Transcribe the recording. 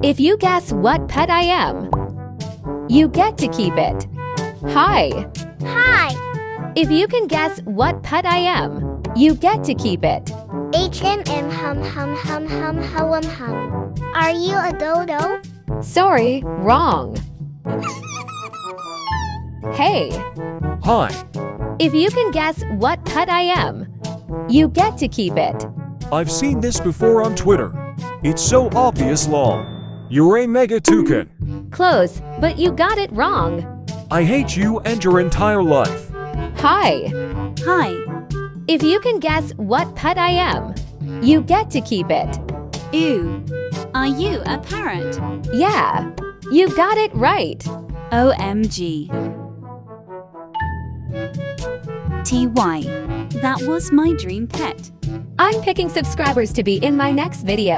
If you guess what pet I am, you get to keep it. Hi. Hi, If you can guess what pet I am, you get to keep it. H&M hum hum hum hum hum hum. Are you a dodo? Sorry, wrong. Hey, Hi, if you can guess what pet I am, you get to keep it. I've seen this before on Twitter. It's so obvious law. You're a mega toucan. Close, but you got it wrong. I hate you and your entire life. Hi. Hi, If you can guess what pet I am, you get to keep it. ew. Are you a parrot? Yeah, you got it right. OMG. TY. That was my dream pet. I'm picking subscribers to be in my next video.